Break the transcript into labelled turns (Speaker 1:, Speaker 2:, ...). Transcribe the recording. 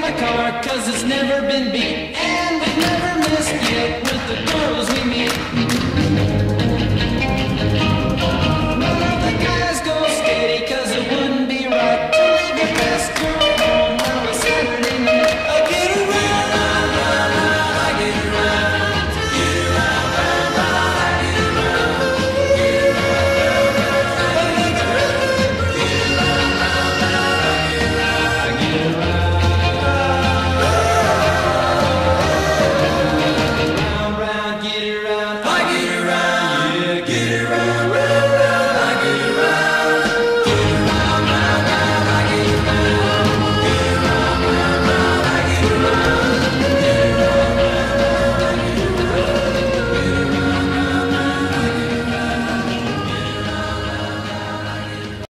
Speaker 1: my car, cause it's never been beat. And we've never missed yet with the door